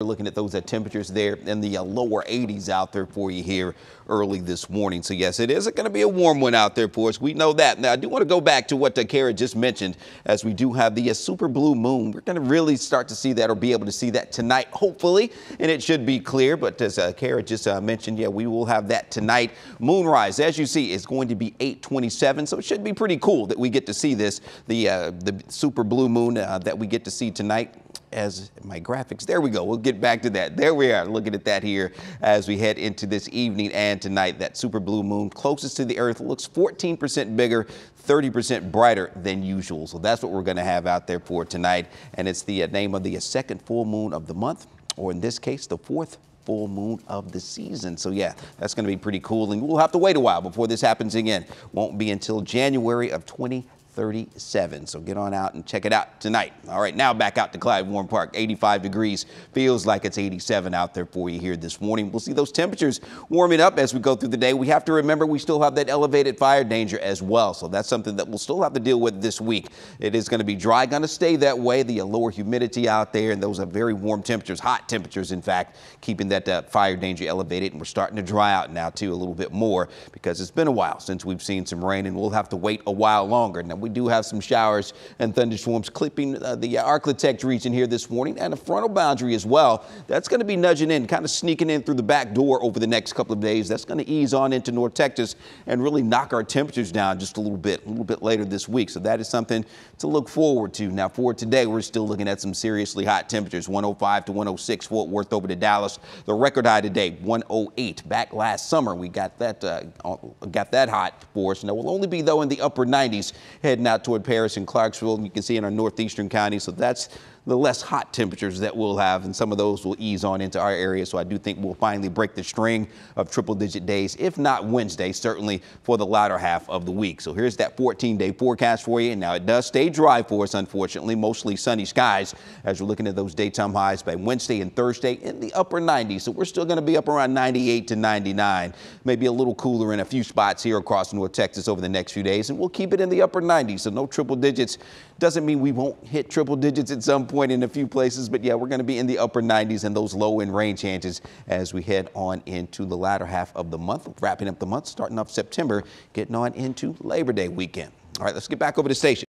We're looking at those uh, temperatures there in the uh, lower 80s out there for you here early this morning. So yes, it is going to be a warm one out there for us. We know that. Now I do want to go back to what Kara just mentioned as we do have the uh, super blue moon. We're going to really start to see that or be able to see that tonight, hopefully, and it should be clear. But as uh, Kara just uh, mentioned, yeah, we will have that tonight. Moonrise, as you see, is going to be 827. So it should be pretty cool that we get to see this, the, uh, the super blue moon uh, that we get to see tonight as my graphics. There we go. We'll get back to that. There we are looking at that here as we head into this evening and tonight. That super blue moon closest to the earth looks 14% bigger, 30% brighter than usual. So that's what we're going to have out there for tonight. And it's the uh, name of the uh, second full moon of the month, or in this case, the fourth full moon of the season. So yeah, that's going to be pretty cool. And we'll have to wait a while before this happens again. Won't be until January of 20. 37. So get on out and check it out tonight. All right, now back out to Clyde Warren Park. 85 degrees. Feels like it's 87 out there for you here this morning. We'll see those temperatures warming up as we go through the day. We have to remember we still have that elevated fire danger as well. So that's something that we'll still have to deal with this week. It is going to be dry, going to stay that way. The lower humidity out there and those are very warm temperatures, hot temperatures, in fact, keeping that uh, fire danger elevated. And we're starting to dry out now, too, a little bit more because it's been a while since we've seen some rain and we'll have to wait a while longer. Now, we we do have some showers and thunderstorms clipping uh, the Arklatex region here this morning and a frontal boundary as well. That's going to be nudging in, kind of sneaking in through the back door over the next couple of days. That's going to ease on into North Texas and really knock our temperatures down just a little bit, a little bit later this week. So that is something to look forward to. Now for today, we're still looking at some seriously hot temperatures, 105 to 106 Fort Worth over to Dallas. The record high today, 108. Back last summer, we got that uh, got that hot for us. Now we'll only be though in the upper 90s heading out toward Paris and Clarksville. And you can see in our northeastern counties. So that's the less hot temperatures that we'll have, and some of those will ease on into our area. So I do think we'll finally break the string of triple digit days, if not Wednesday, certainly for the latter half of the week. So here's that 14 day forecast for you. And now it does stay dry for us, unfortunately, mostly sunny skies as we're looking at those daytime highs by Wednesday and Thursday in the upper 90s. So we're still going to be up around 98 to 99, maybe a little cooler in a few spots here across North Texas over the next few days. And we'll keep it in the upper 90s. So no triple digits doesn't mean we won't hit triple digits at some point in a few places, but yeah, we're going to be in the upper 90s and those low end rain chances as we head on into the latter half of the month, wrapping up the month, starting off September, getting on into Labor Day weekend. All right, let's get back over to station.